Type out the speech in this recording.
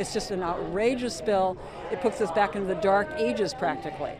It's just an outrageous bill. It puts us back into the dark ages practically.